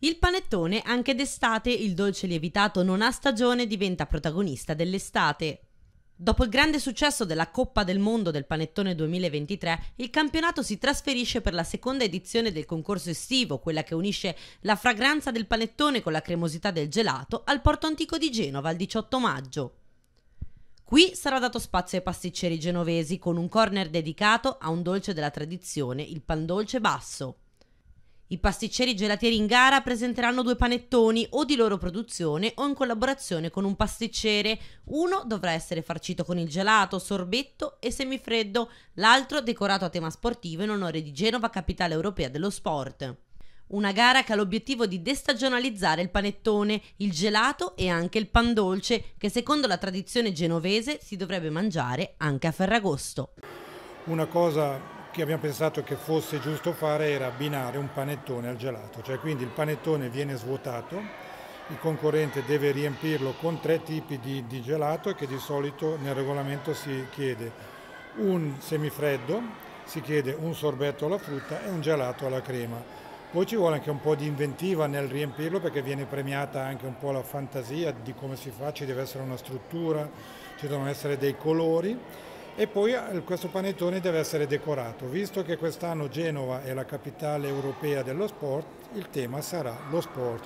Il panettone, anche d'estate, il dolce lievitato non ha stagione, diventa protagonista dell'estate. Dopo il grande successo della Coppa del Mondo del Panettone 2023, il campionato si trasferisce per la seconda edizione del concorso estivo, quella che unisce la fragranza del panettone con la cremosità del gelato, al Porto Antico di Genova il 18 maggio. Qui sarà dato spazio ai pasticceri genovesi con un corner dedicato a un dolce della tradizione, il pan dolce basso. I pasticceri gelatieri in gara presenteranno due panettoni o di loro produzione o in collaborazione con un pasticcere. Uno dovrà essere farcito con il gelato, sorbetto e semifreddo, l'altro decorato a tema sportivo in onore di Genova, capitale europea dello sport. Una gara che ha l'obiettivo di destagionalizzare il panettone, il gelato e anche il pan dolce, che secondo la tradizione genovese si dovrebbe mangiare anche a Ferragosto. Una cosa che abbiamo pensato che fosse giusto fare era abbinare un panettone al gelato, cioè quindi il panettone viene svuotato, il concorrente deve riempirlo con tre tipi di, di gelato che di solito nel regolamento si chiede un semifreddo, si chiede un sorbetto alla frutta e un gelato alla crema. Poi ci vuole anche un po' di inventiva nel riempirlo perché viene premiata anche un po' la fantasia di come si fa, ci deve essere una struttura, ci devono essere dei colori e poi eh, questo panettone deve essere decorato. Visto che quest'anno Genova è la capitale europea dello sport, il tema sarà lo sport.